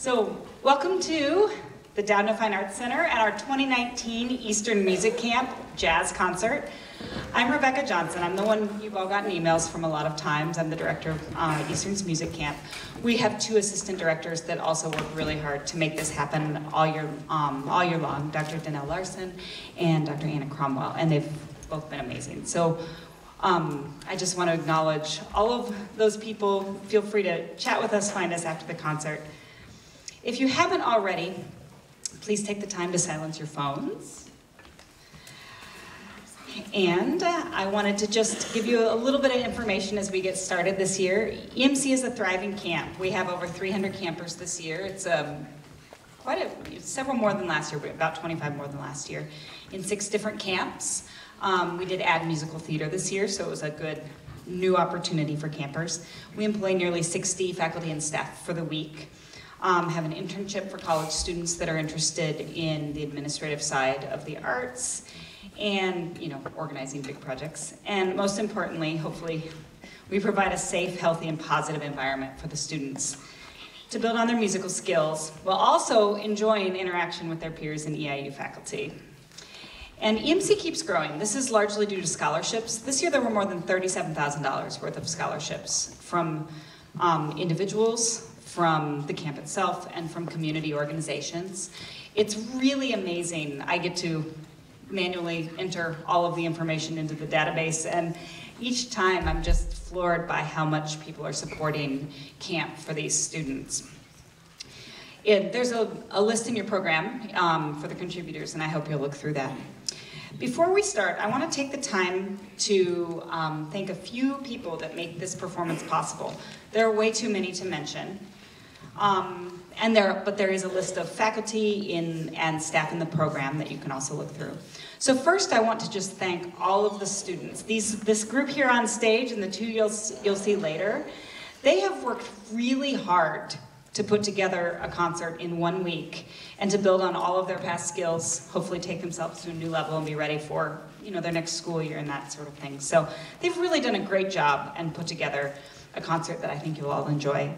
So, welcome to the Doudna Fine Arts Center and our 2019 Eastern Music Camp Jazz Concert. I'm Rebecca Johnson. I'm the one you've all gotten emails from a lot of times. I'm the director of uh, Eastern's Music Camp. We have two assistant directors that also work really hard to make this happen all year, um, all year long, Dr. Danelle Larson and Dr. Anna Cromwell, and they've both been amazing. So um, I just want to acknowledge all of those people. Feel free to chat with us, find us after the concert. If you haven't already, please take the time to silence your phones. And uh, I wanted to just give you a little bit of information as we get started this year. EMC is a thriving camp. We have over 300 campers this year. It's um, quite a, several more than last year, about 25 more than last year, in six different camps. Um, we did add musical theater this year, so it was a good new opportunity for campers. We employ nearly 60 faculty and staff for the week. Um, have an internship for college students that are interested in the administrative side of the arts and you know organizing big projects. And most importantly, hopefully, we provide a safe, healthy, and positive environment for the students to build on their musical skills while also enjoying interaction with their peers and EIU faculty. And EMC keeps growing. This is largely due to scholarships. This year there were more than $37,000 worth of scholarships from um, individuals, from the camp itself, and from community organizations. It's really amazing. I get to manually enter all of the information into the database, and each time I'm just floored by how much people are supporting camp for these students. It, there's a, a, list in your program um, for the contributors, and I hope you'll look through that. Before we start, I want to take the time to um, thank a few people that make this performance possible. There are way too many to mention. Um, and there, but there is a list of faculty in, and staff in the program that you can also look through. So first I want to just thank all of the students. These, this group here on stage and the two you'll, you'll see later, they have worked really hard to put together a concert in one week and to build on all of their past skills, hopefully take themselves to a new level and be ready for you know, their next school year and that sort of thing. So they've really done a great job and put together a concert that I think you'll all enjoy.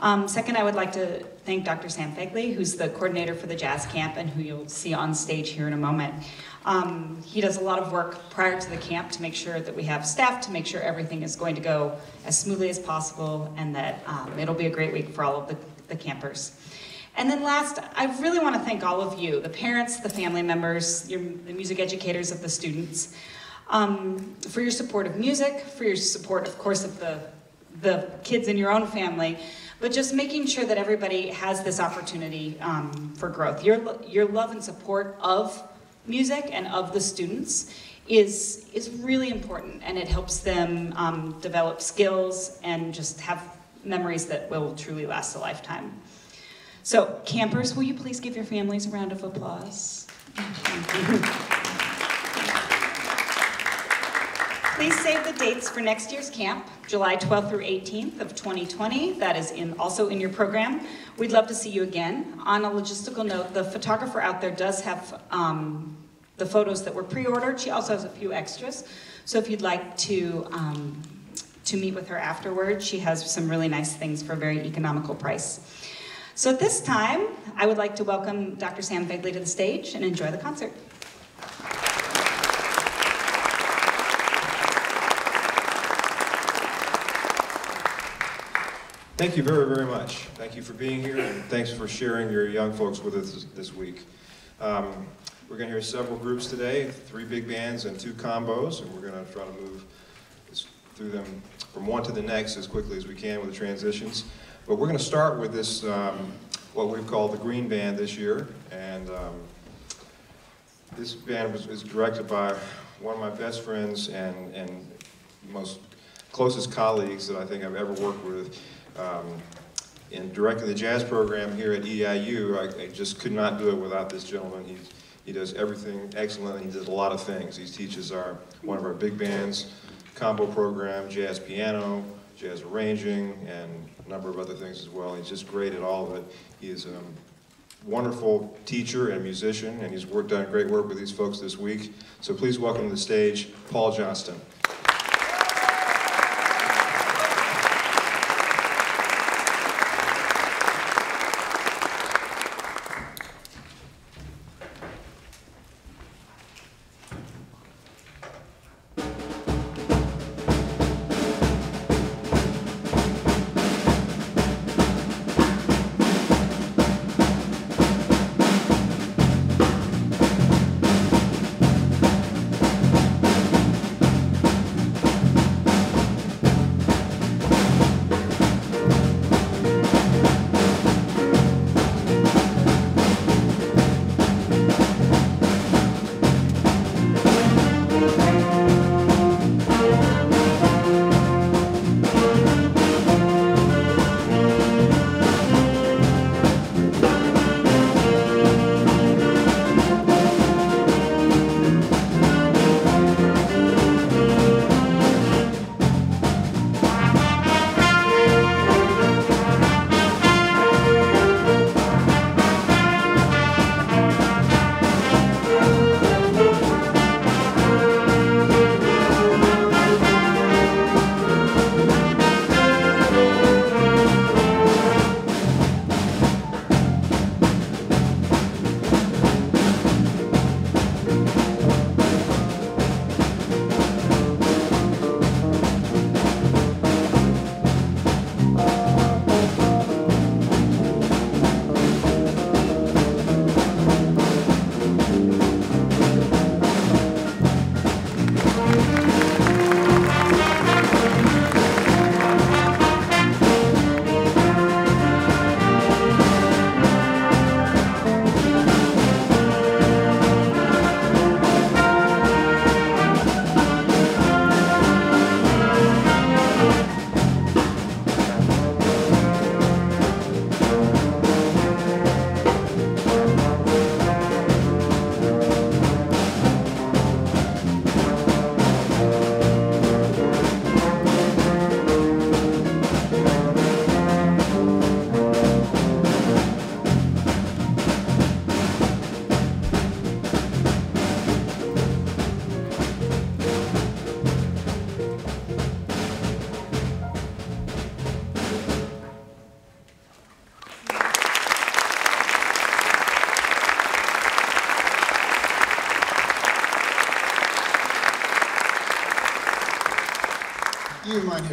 Um, second, I would like to thank Dr. Sam Fagaly, who's the coordinator for the jazz camp and who you'll see on stage here in a moment. Um, he does a lot of work prior to the camp to make sure that we have staff to make sure everything is going to go as smoothly as possible and that um, it'll be a great week for all of the, the campers. And then last, I really want to thank all of you, the parents, the family members, your, the music educators of the students, um, for your support of music, for your support, of course, of the, the kids in your own family, but just making sure that everybody has this opportunity um, for growth. Your, your love and support of music and of the students is, is really important and it helps them um, develop skills and just have memories that will truly last a lifetime. So campers, will you please give your families a round of applause? Please save the dates for next year's camp, July 12th through 18th of 2020. That is in, also in your program. We'd love to see you again. On a logistical note, the photographer out there does have um, the photos that were pre-ordered. She also has a few extras. So if you'd like to, um, to meet with her afterwards, she has some really nice things for a very economical price. So at this time, I would like to welcome Dr. Sam Fagaly to the stage and enjoy the concert. Thank you very, very much. Thank you for being here, and thanks for sharing your young folks with us this week. Um, we're going to hear several groups today, three big bands and two combos, and we're going to try to move through them from one to the next as quickly as we can with the transitions. But we're going to start with this, um, what we've called the Green Band this year, and um, this band was, is directed by one of my best friends and, and most closest colleagues that I think I've ever worked with um, in directing the jazz program here at EIU, I, I, just could not do it without this gentleman. He, he does everything excellent, he does a lot of things. He teaches our one of our big bands combo program, jazz piano, jazz arranging, and a number of other things as well. He's just great at all of it. He is a wonderful teacher and musician, and he's worked, done great work with these folks this week. So please welcome to the stage, Paul Johnston.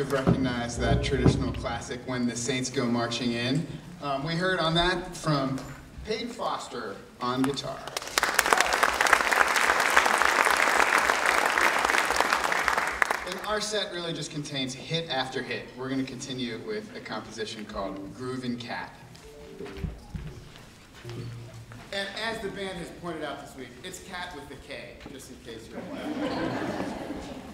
Have recognized that traditional classic, When the Saints Go Marching In. Um, we heard on that from Paige Foster on guitar. And our set really just contains hit after hit. We're going to continue with a composition called Groovin' Cat. And as the band has pointed out this week, it's cat with the K, just in case you're wondering.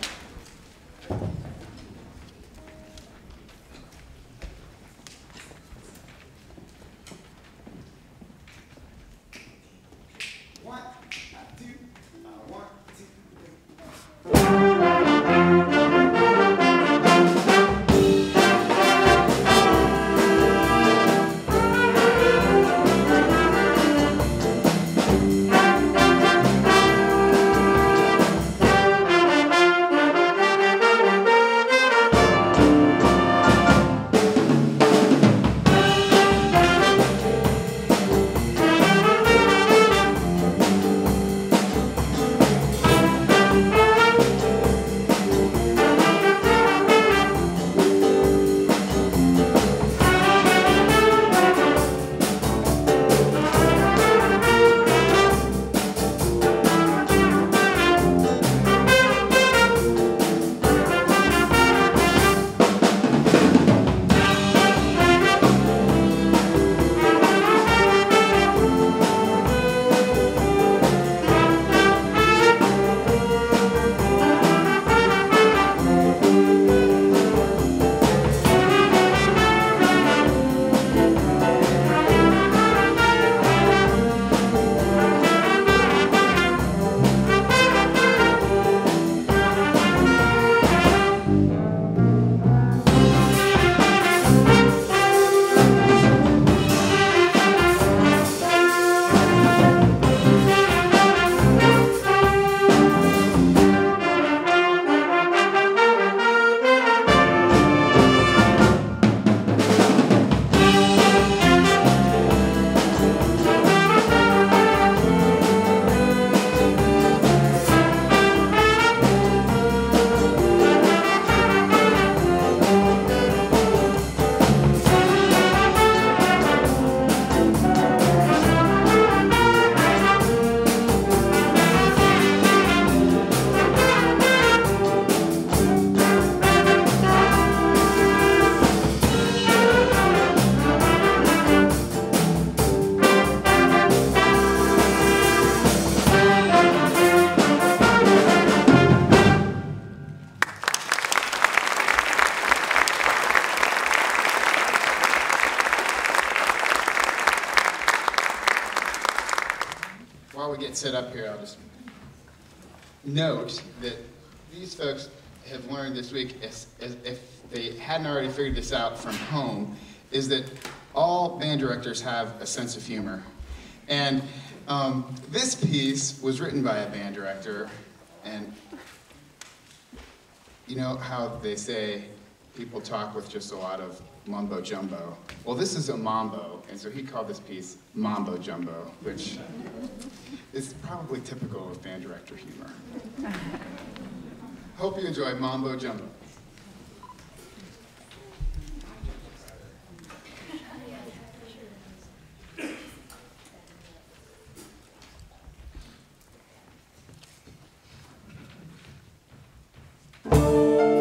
Week, as, as if they hadn't already figured this out from home, is that all band directors have a sense of humor. And um, this piece was written by a band director, and you know how they say people talk with just a lot of mumbo jumbo? Well, this is a mambo, and so he called this piece Mambo Jumbo, which is probably typical of band director humor. Hope you enjoy Mambo Jumbo.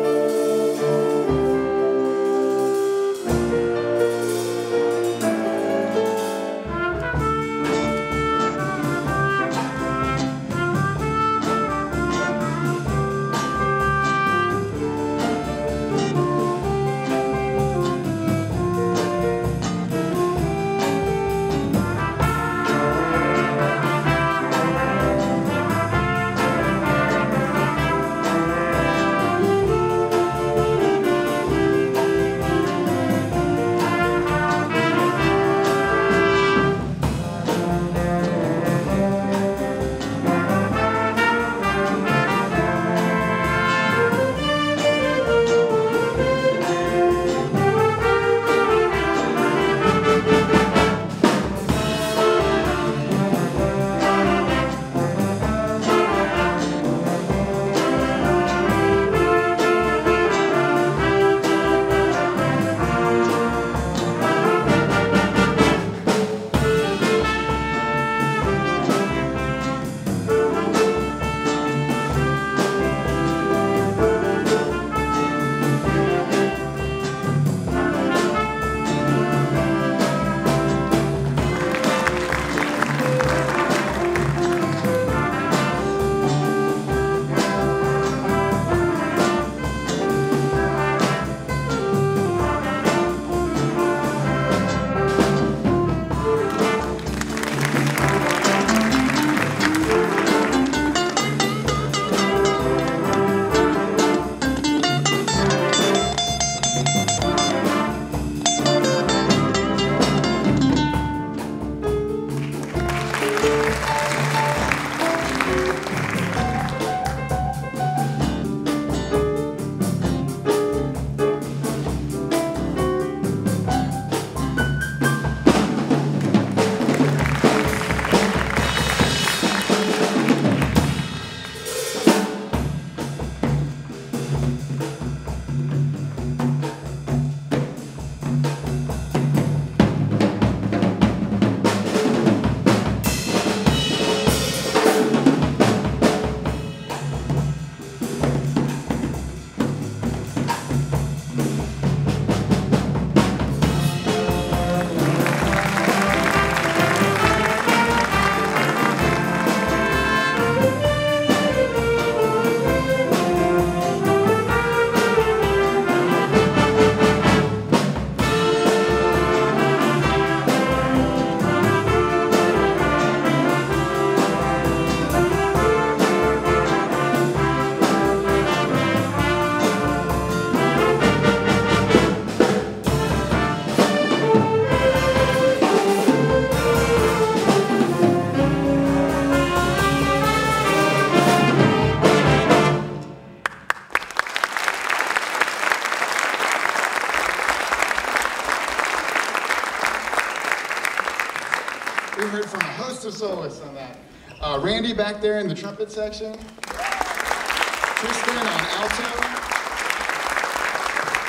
back there in the trumpet section. Kristen on alto.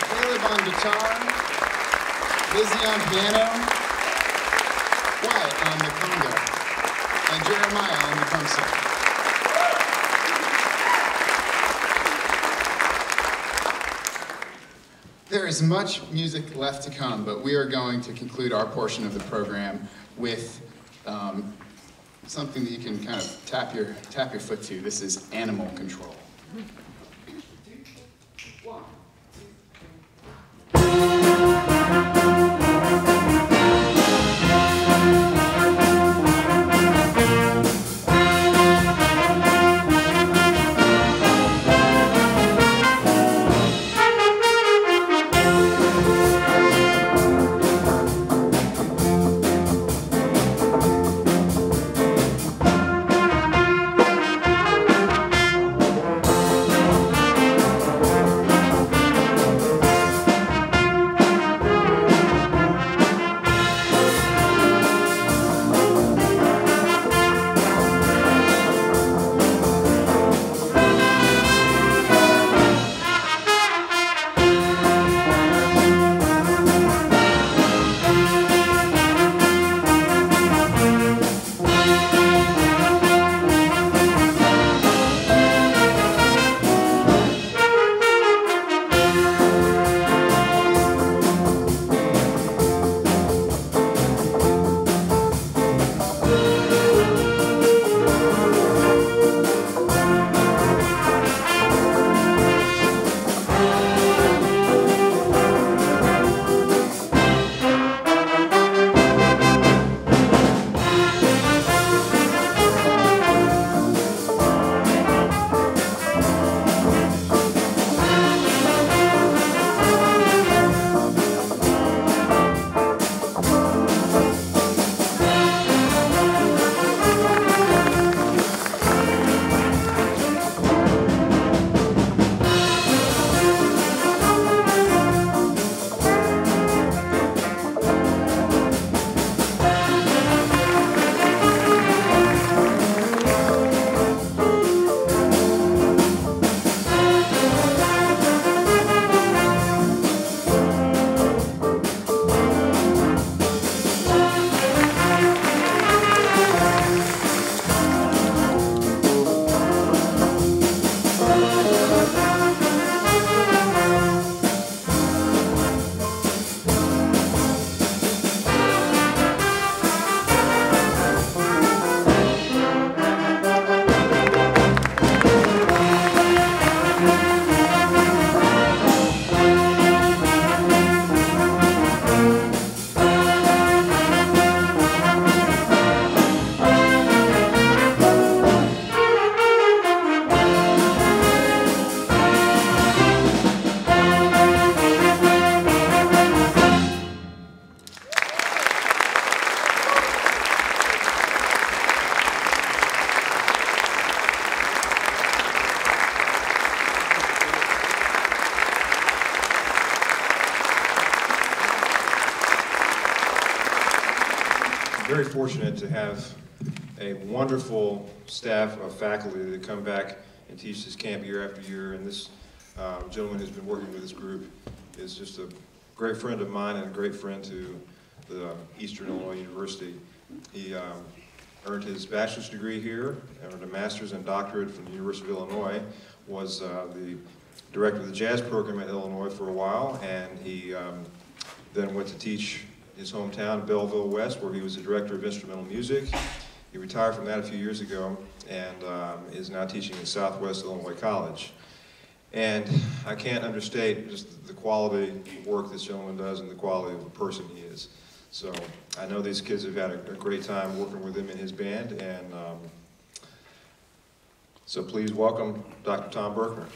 Caleb on guitar. Lizzie on piano. Wyatt on the conga. And Jeremiah on the drum set. There is much music left to come, but we are going to conclude our portion of the program with um, something that you can kind of tap your, tap your foot to. This is animal control. Fortunate to have a wonderful staff of faculty that come back and teach this camp year after year. And this um, gentleman who's been working with this group is just a great friend of mine and a great friend to the Eastern Illinois University. He um, earned his bachelor's degree here, earned a master's and doctorate from the University of Illinois, was uh, the director of the jazz program at Illinois for a while, and he um, then went to teach his hometown, Belleville West, where he was the director of instrumental music. He retired from that a few years ago and um, is now teaching at Southwest Illinois College. And I can't understate just the quality of work this gentleman does and the quality of the person he is. So I know these kids have had a, a great time working with him in his band, and um, so please welcome Dr. Tom Berkner.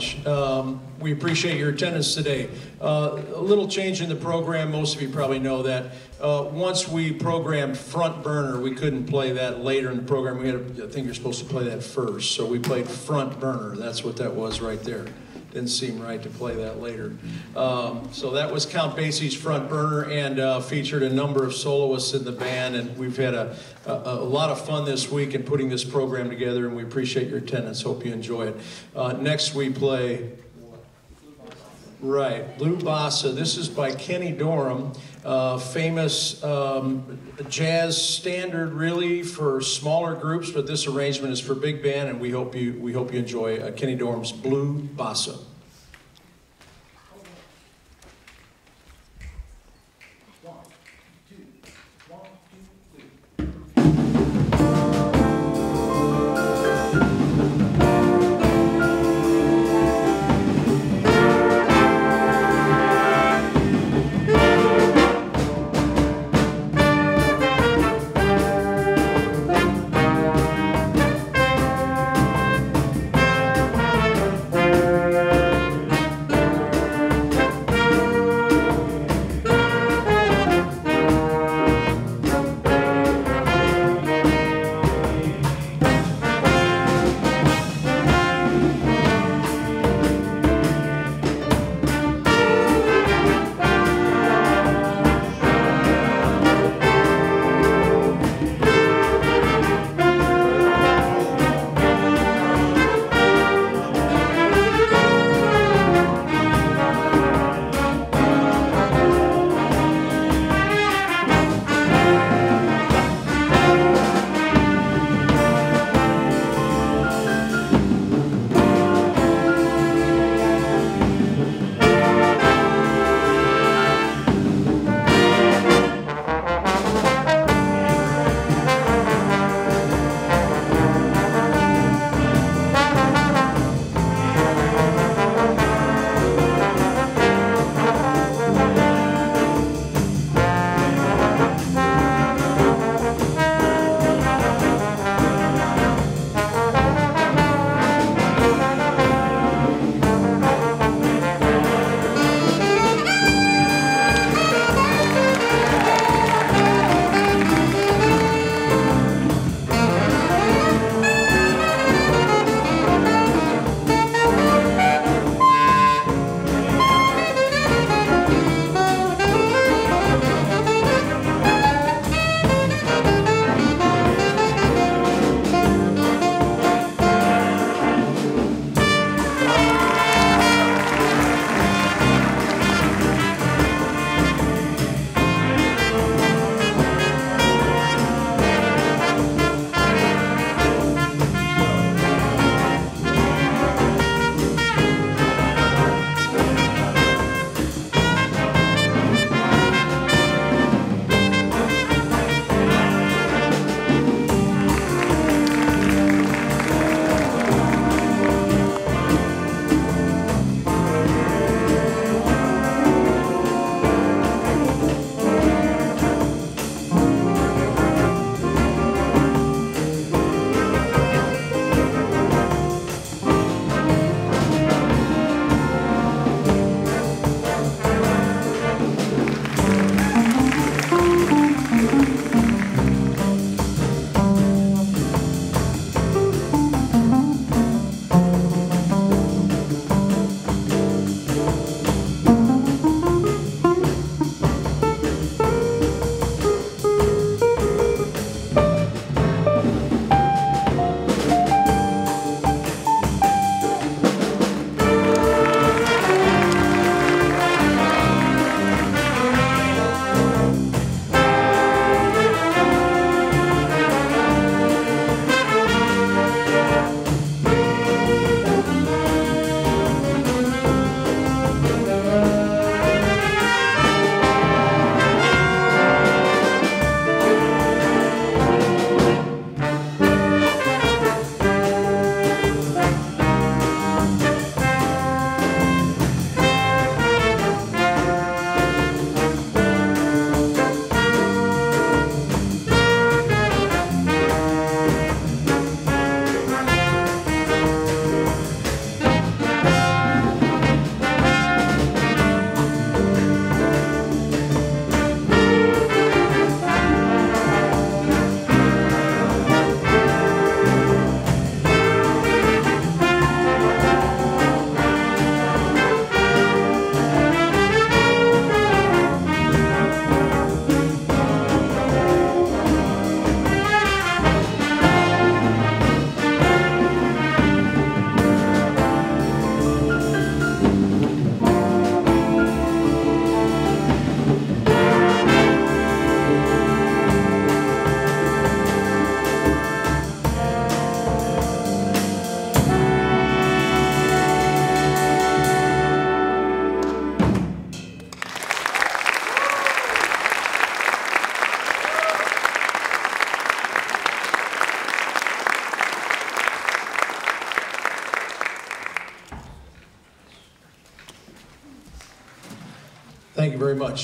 Much. Um, We appreciate your attendance today. Uh, A little change in the program, most of you probably know that. Uh, Once we programmed Front Burner, we couldn't play that later in the program. We had, to- I think you're supposed to play that first, so we played Front Burner. That's what that was right there. Didn't seem right to play that later. Um, So that was Count Basie's Front Burner and uh, featured a number of soloists in the band. And we've had a, a, a lot of fun this week in putting this program together and we appreciate your attendance. Hope you enjoy it. Uh, Next we play Right, Lou Bassa. This is by Kenny Dorham, uh, famous um, jazz standard, really for smaller groups, but this arrangement is for big band, and we hope you we hope you enjoy uh, Kenny Dorham's Blue Bossa.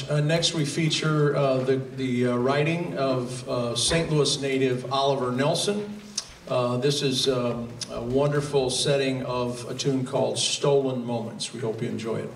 Much. Uh, Next, we feature uh, the the uh, writing of uh, St. Louis native Oliver Nelson. Uh, This is um, a wonderful setting of a tune called Stolen Moments. We hope you enjoy it.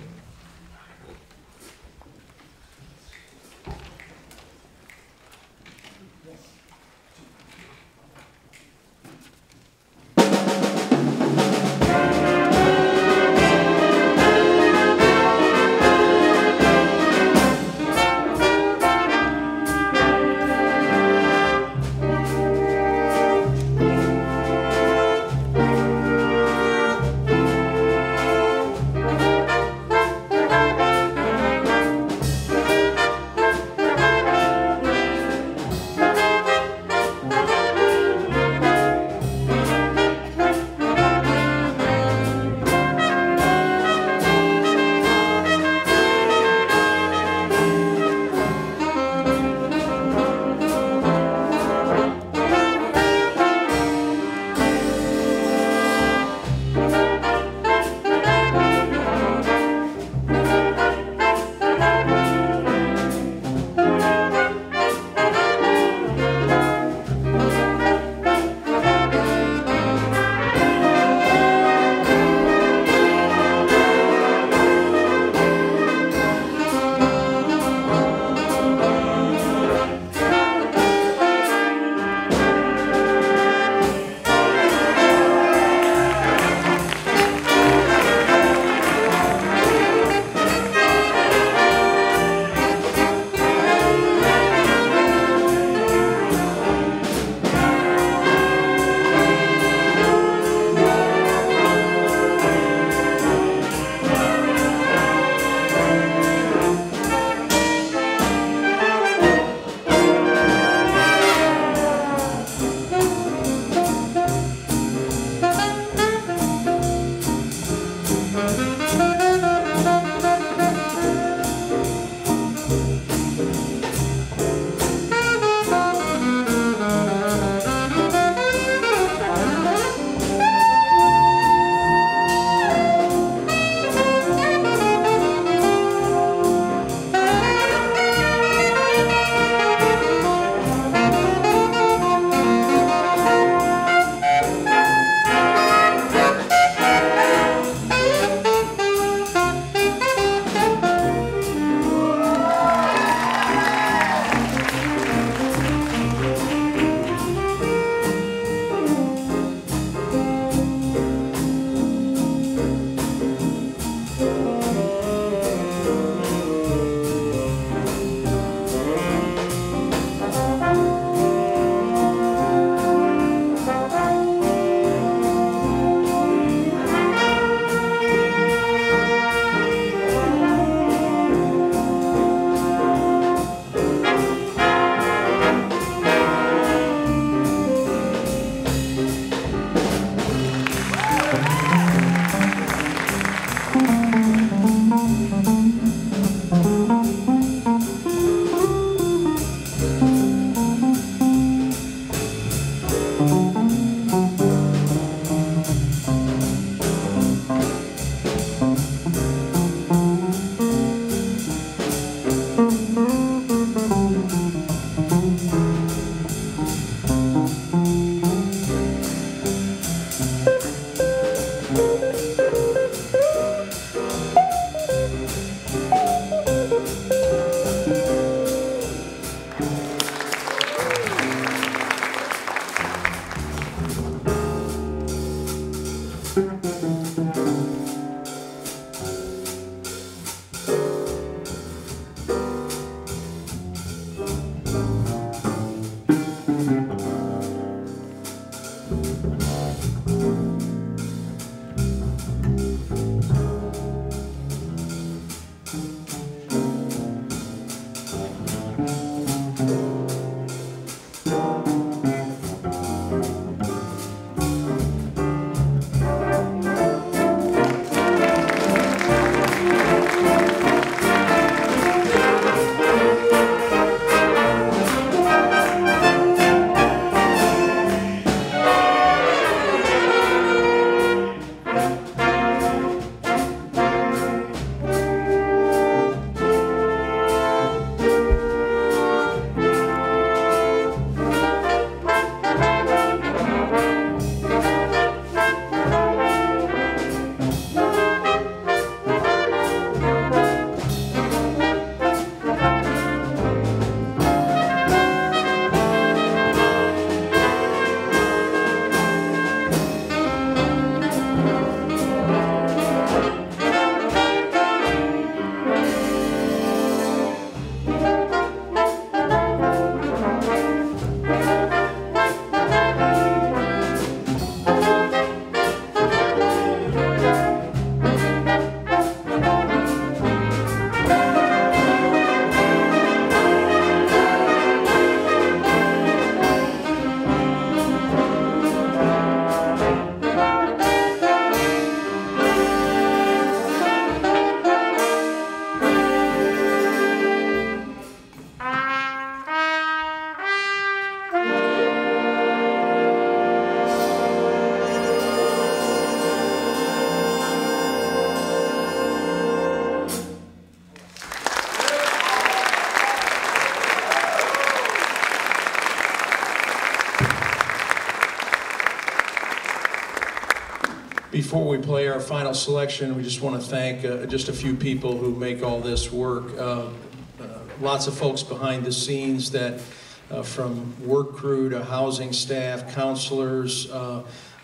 Before we play our final selection, we just want to thank uh, just a few people who make all this work. Uh, uh, lots of folks behind the scenes that, uh, from work crew to housing staff, counselors,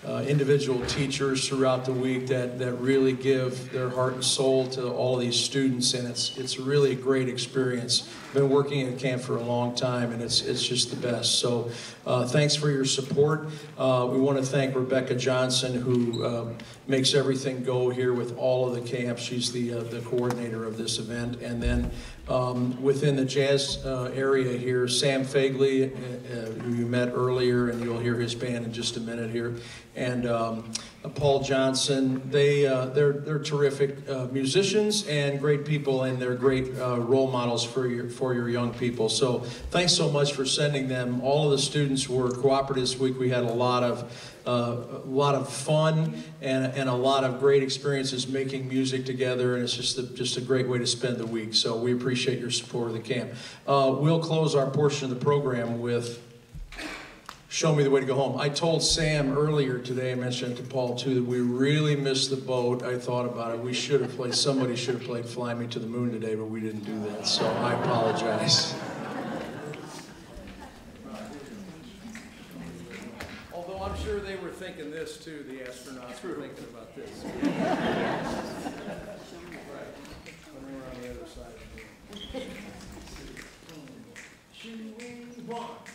uh, individual teachers throughout the week that, that really give their heart and soul to all these students, and it's, it's really a great experience. Been working at camp for a long time, and it's, it's just the best. So uh, thanks for your support. Uh, we want to thank Rebecca Johnson, who um, makes everything go here with all of the camps. She's the, uh, the coordinator of this event. And then um, within the jazz uh, area here, Sam Fagaly, uh, uh, who you met earlier, and you'll hear his band in just a minute here, and um, uh, Paul Johnson. They, uh, they're, they're terrific musicians and great people, and they're great role models for your, for your young people. So thanks so much for sending them. All of the students were cooperative this week. We had a lot of uh, a lot of fun and, and a lot of great experiences making music together, and it's just a, just a great way to spend the week. So we appreciate your support of the camp. Uh, we'll close our portion of the program with Show Me the Way to Go Home. I told Sam earlier today, I mentioned to Paul too, that we really missed the boat. I thought about it. We should have played, somebody should have played Fly Me to the Moon today, but we didn't do that. So I apologize. Although I'm sure they were thinking this too, the astronauts were thinking about this. Right. When we were on the other side. One, two,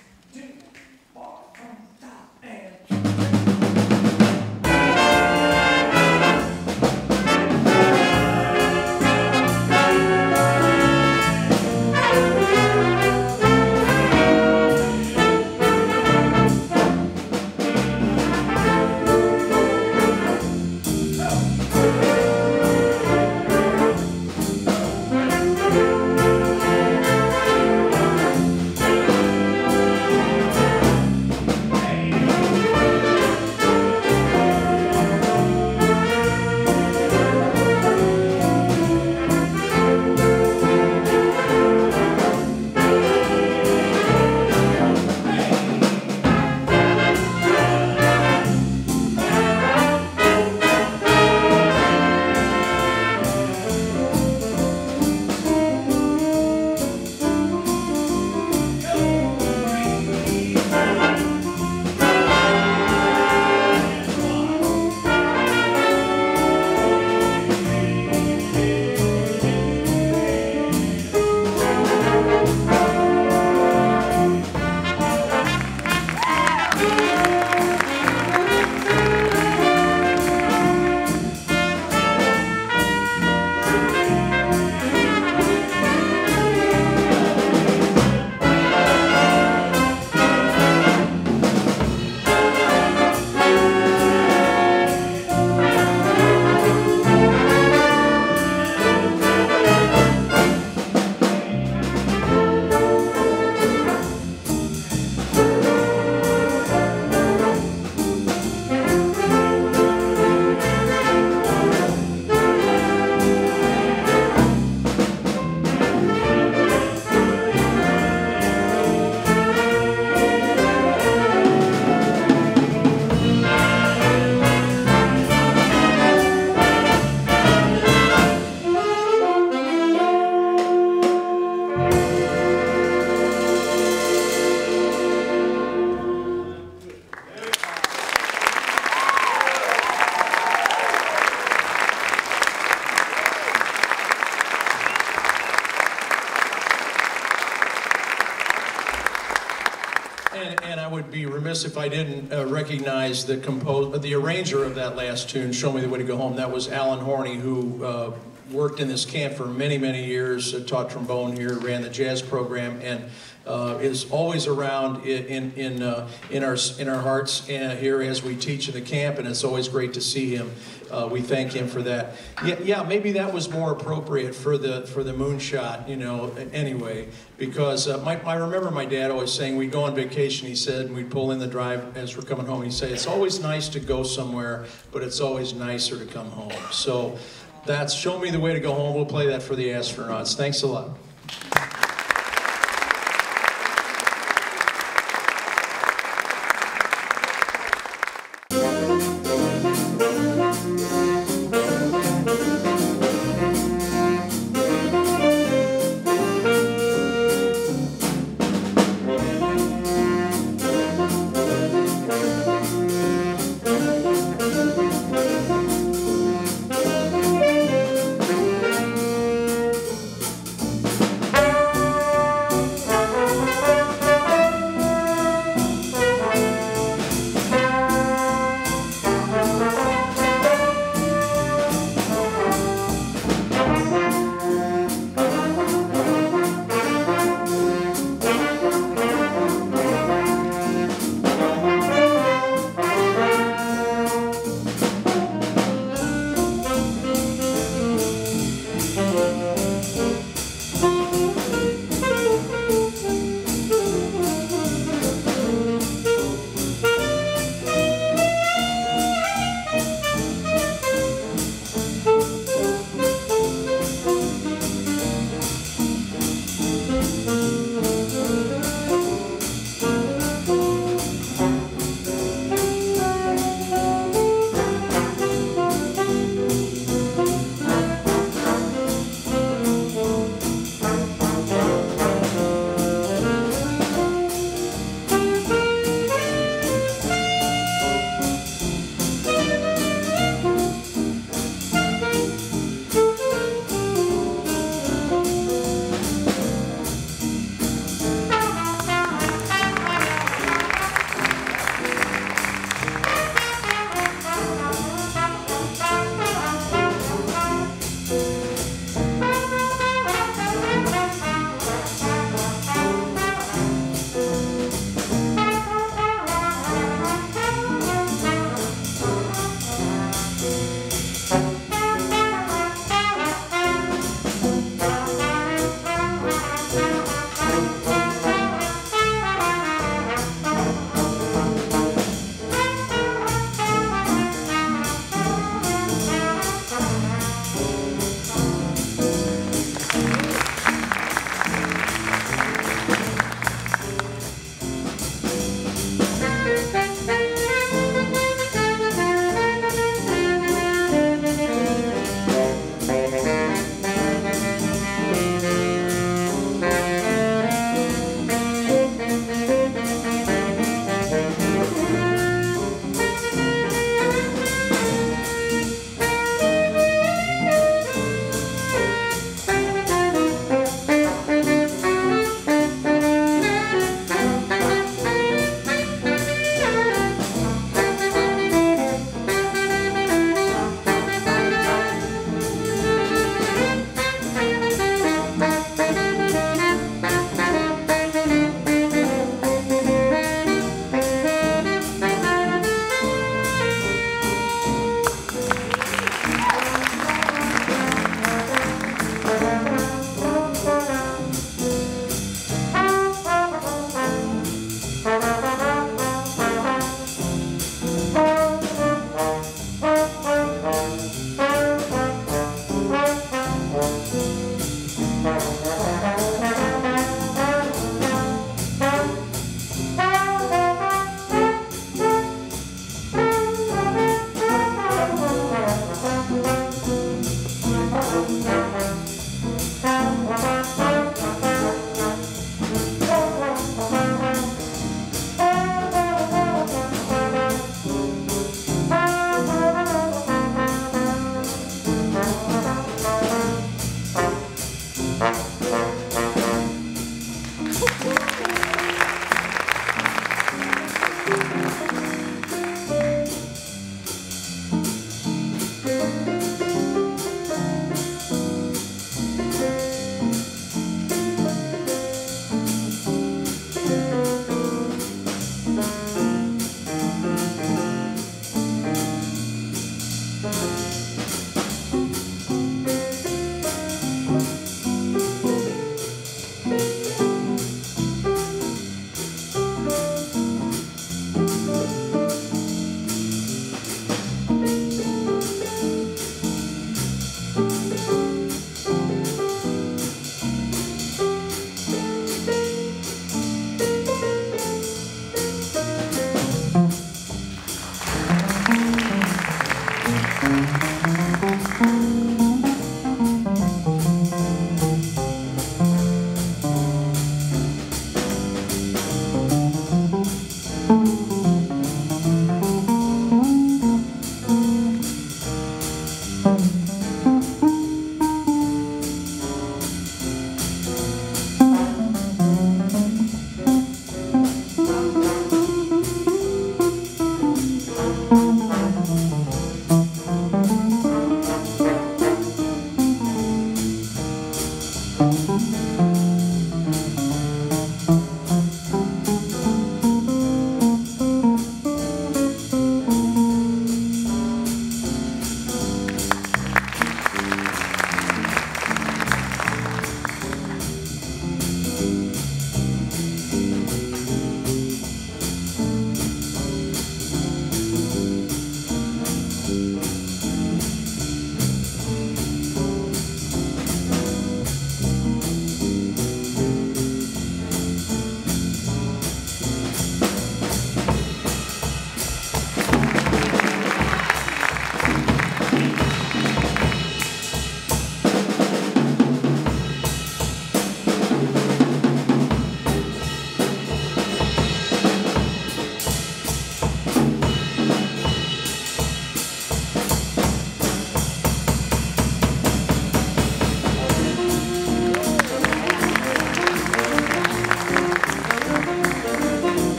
remiss if I didn't uh, recognize the compose, the arranger of that last tune, "Show Me the Way to Go Home." That was Alan Horney, who uh, worked in this camp for many, many years. Uh, taught trombone here, ran the jazz program, and uh, is always around in in in, uh, in our in our hearts uh, here as we teach in the camp. And it's always great to see him. Uh, we thank him for that. Yeah, yeah, maybe that was more appropriate for the for the moonshot, you know. Anyway, because uh, my, I remember my dad always saying we'd go on vacation. He said, and we'd pull in the drive as we're coming home. He'd say, "It's always nice to go somewhere, but it's always nicer to come home." So that's show me the way to go home. We'll play that for the astronauts. Thanks a lot.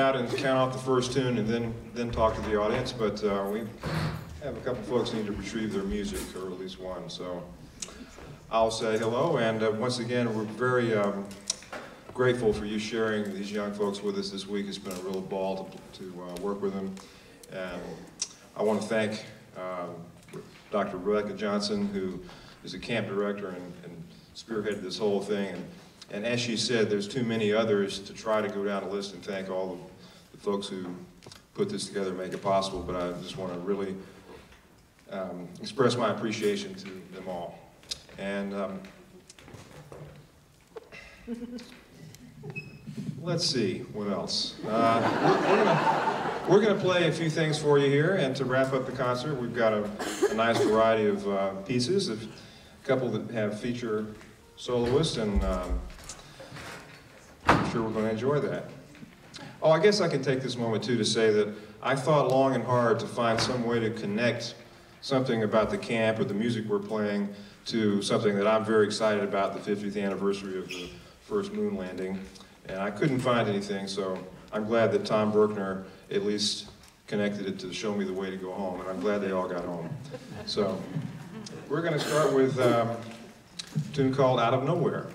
Out and count off the first tune and then, then talk to the audience, but uh, we have a couple folks need to retrieve their music, or at least one, so I'll say hello, and uh, once again, we're very um, grateful for you sharing these young folks with us this week. It's been a real ball to, to uh, work with them. And I want to thank um, Dr. Rebecca Johnson, who is a camp director and, and spearheaded this whole thing. And, and as she said, there's too many others to try to go down a list and thank all folks who put this together make it possible. But I just want to really um, express my appreciation to them all. And um, let's see, what else? Uh, we're we're gonna play a few things for you here, and to wrap up the concert, we've got a, a nice variety of uh, pieces, a couple that have feature soloists, and um, I'm sure we're gonna enjoy that. Oh, I guess I can take this moment too to say that I thought long and hard to find some way to connect something about the camp or the music we're playing to something that I'm very excited about, the 50th anniversary of the first moon landing. And I couldn't find anything, so I'm glad that Tom Berkner at least connected it to show me the way to go home, and I'm glad they all got home. So we're going to start with um, a tune called Out of Nowhere.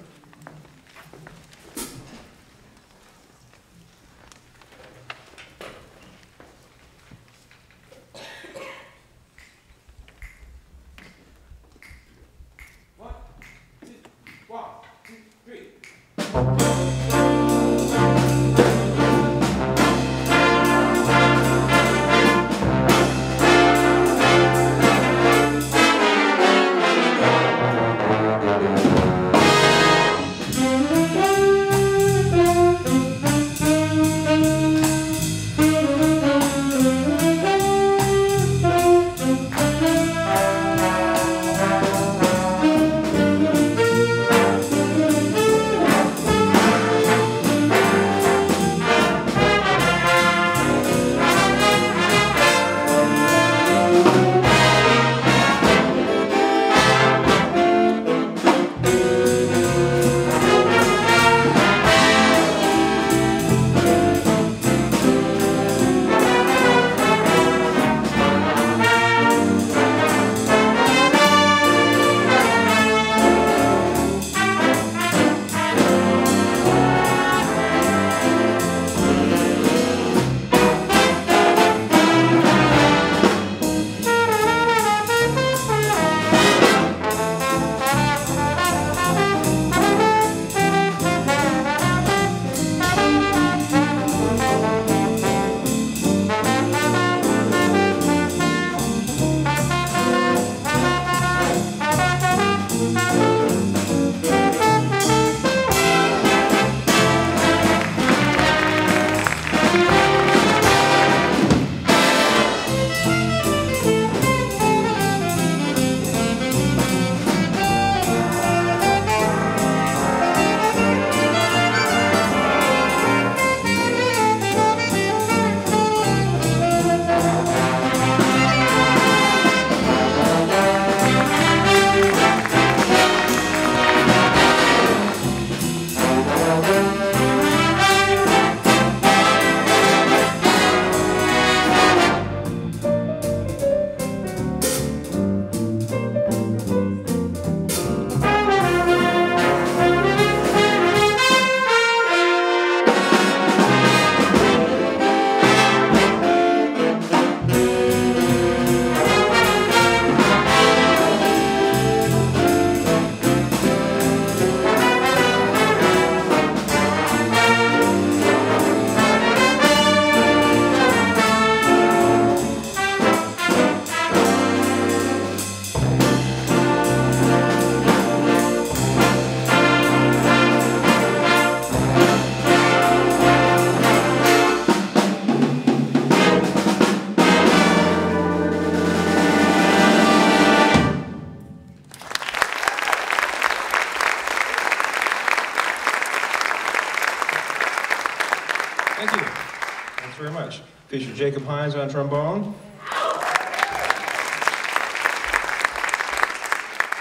Feature Jacob Hines on trombone.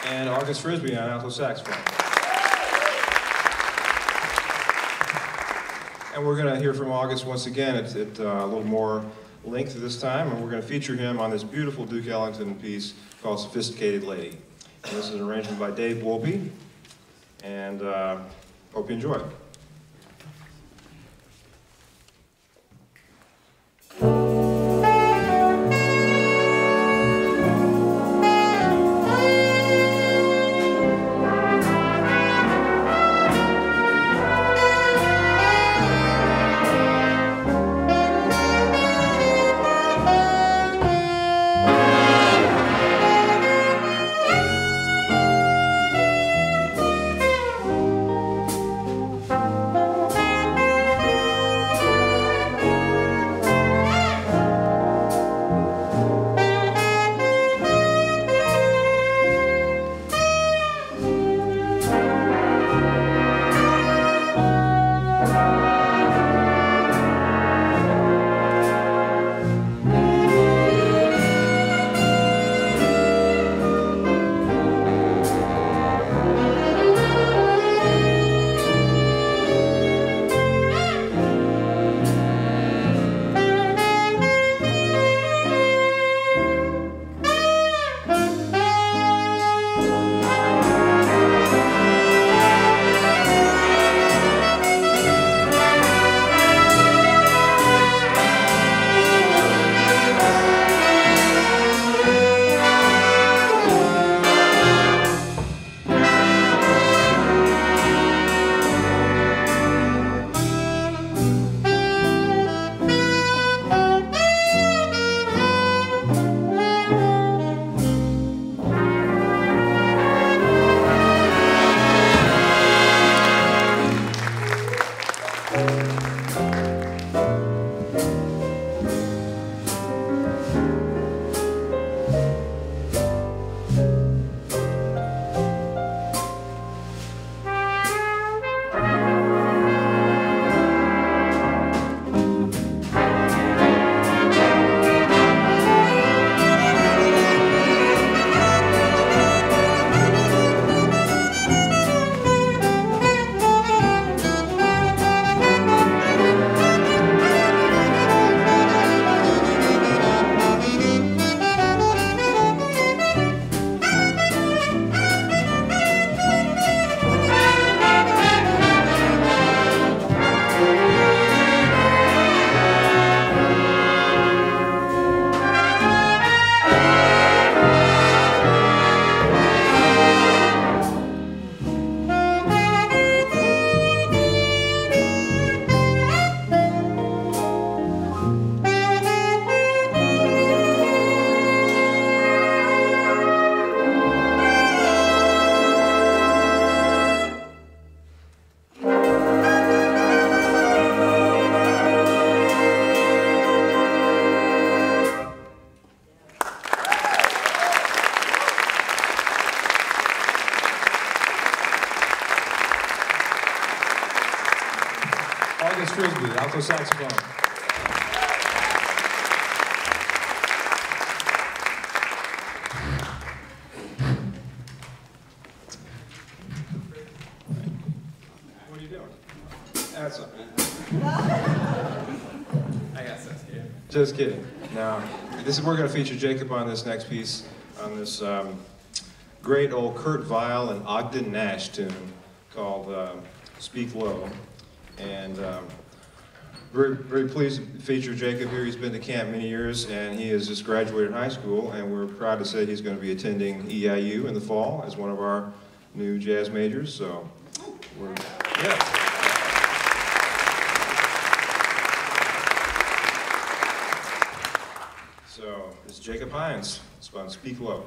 And August Frisbee on alto saxophone. And we're going to hear from August once again at, at uh, a little more length this time, and we're going to feature him on this beautiful Duke Ellington piece called Sophisticated Lady. And this is an arrangement by Dave Wolpe, and uh, hope you enjoy it. Just kidding. Now, this is, we're going to feature Jacob on this next piece, on this um, great old Kurt Weill and Ogden Nash tune called um, Speak Low. And um, very, very pleased to feature Jacob here. He's been to camp many years and he has just graduated high school and we're proud to say he's going to be attending EIU in the fall as one of our new jazz majors. So we're, yeah. So it's Jacob Hines. Speak Low.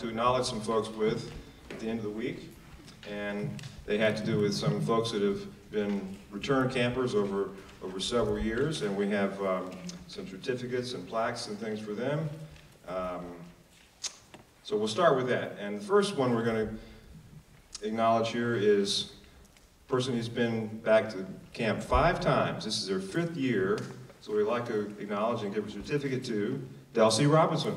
To acknowledge some folks with at the end of the week. And they had to do with some folks that have been return campers over, over several years. And we have um, some certificates and plaques and things for them. Um, so we'll start with that. And the first one we're going to acknowledge here is a person who's been back to camp five times. This is their fifth year. So we'd like to acknowledge and give a certificate to Delcy Robinson.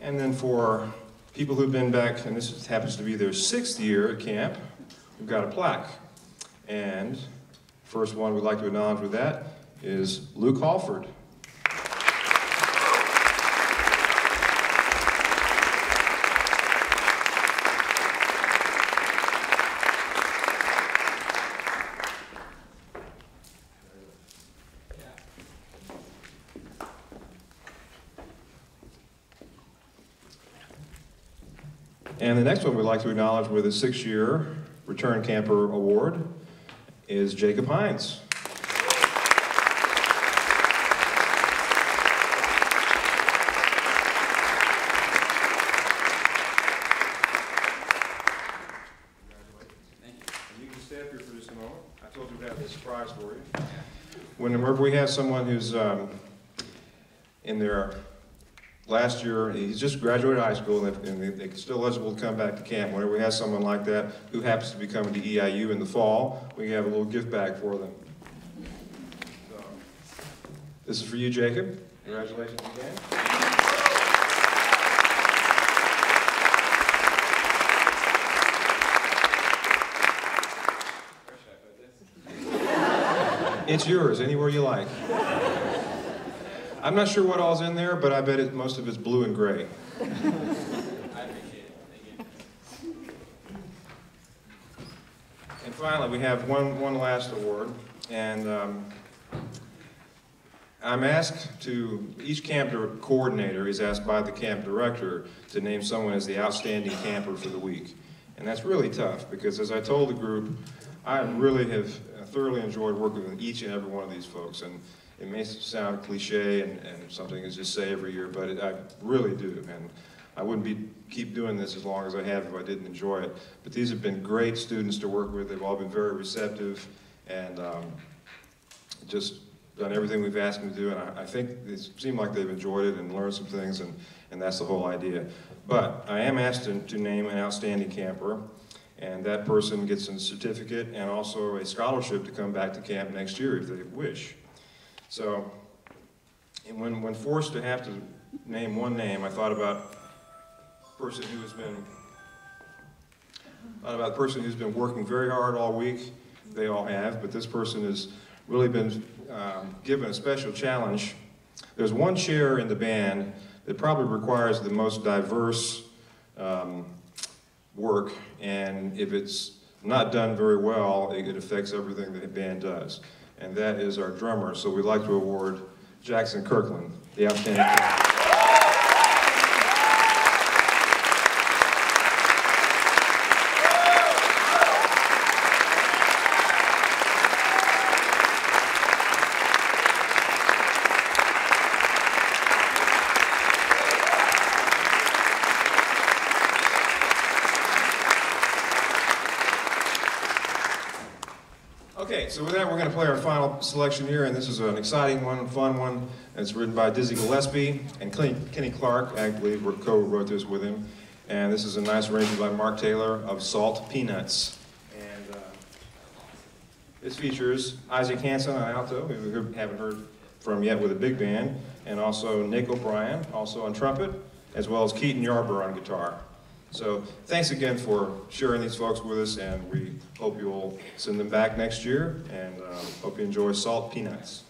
And then for people who've been back, and this happens to be their sixth year at camp, we've got a plaque. And first one we'd like to acknowledge with that is Luke Halford. Next one we'd like to acknowledge with a six-year Return Camper Award is Jacob Hines. And you can stay up here for just a moment. I told you we have a surprise for you. Whenever we have someone who's um, in their last year, he's just graduated high school and they- and they're still eligible to come back to camp. Whenever we have someone like that who happens to be coming to EIU in the fall, we have a little gift bag for them. So, This is for you, Jacob. Congratulations again. It's yours, anywhere you like. I'm not sure what all's in there, but I bet it, most of it's blue and gray. And finally, we have one, one last award, and um, I'm asked to, each camp coordinator is asked by the camp director to name someone as the outstanding camper for the week. And that's really tough, because as I told the group, I really have thoroughly enjoyed working with each and every one of these folks. And it may sound cliche and, and something to just say every year, but it, I really do. And I wouldn't be, keep doing this as long as I have if I didn't enjoy it. But these have been great students to work with. They've all been very receptive and um, just done everything we've asked them to do. And I, I think it seemed like they've enjoyed it and learned some things, and, and that's the whole idea. But I am asked to, to name an outstanding camper. And that person gets a certificate and also a scholarship to come back to camp next year if they wish. So, when, when forced to have to name one name, I thought about a person who has been, thought about a person who's been working very hard all week. They all have, but this person has really been um, given a special challenge. There's one chair in the band that probably requires the most diverse um, work, and if it's not done very well, it, it affects everything that the band does. And that is our drummer. So we'd like to award Jackson Kirkland the outstanding. Okay, so with that, we're to play our final selection here, and this is an exciting one, fun one. It's written by Dizzy Gillespie, and Kenny, Clarke, I believe, co-wrote this with him. And this is a nice arrangement by Mark Taylor of Salt Peanuts. And uh, this features Isaac Hansen on alto, who we haven't heard from yet with a big band, and also Nick O'Brien, also on trumpet, as well as Keaton Yarber on guitar. So thanks again for sharing these folks with us, and we hope you'll send them back next year, and uh, hope you enjoy Salt Peanuts.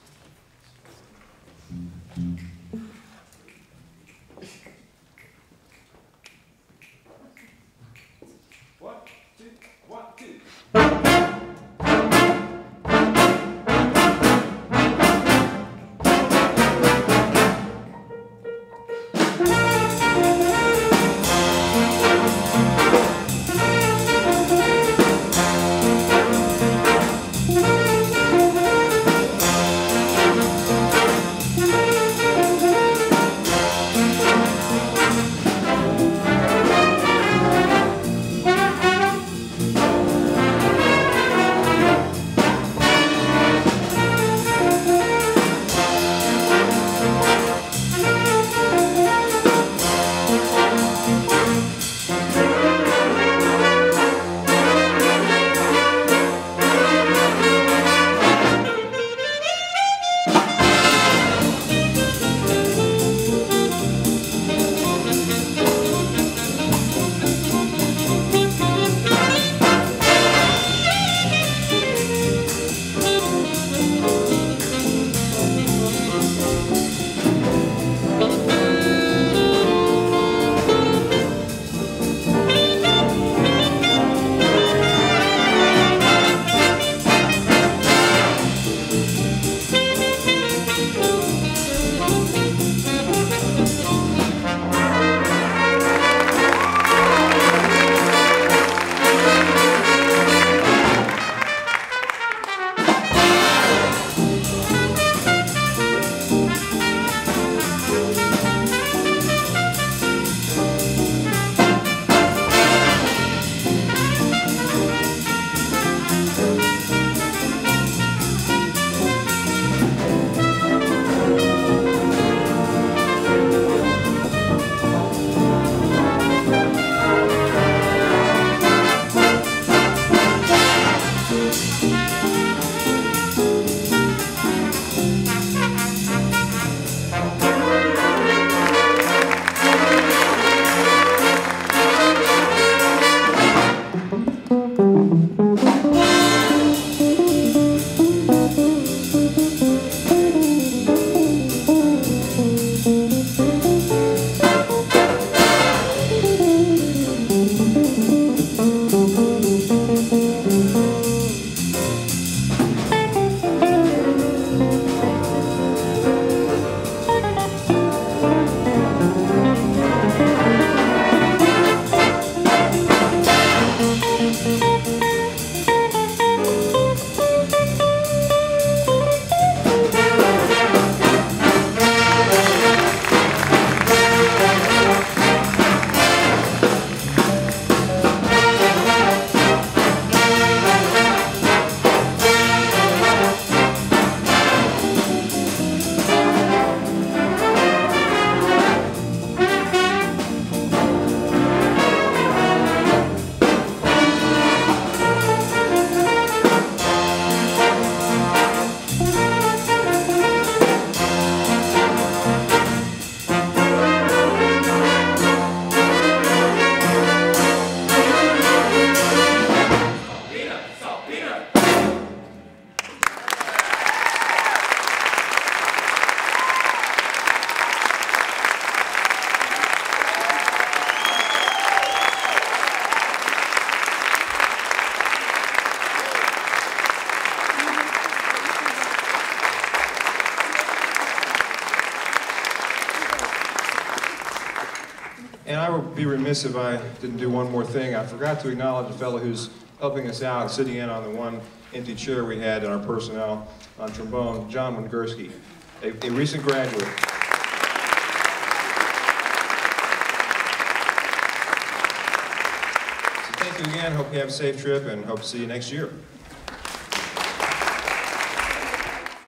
Remiss if I didn't do one more thing. I forgot to acknowledge the fellow who's helping us out, sitting in on the one empty chair we had in our personnel on trombone, John Wongerski, a, a recent graduate. So thank you again. Hope you have a safe trip and hope to see you next year.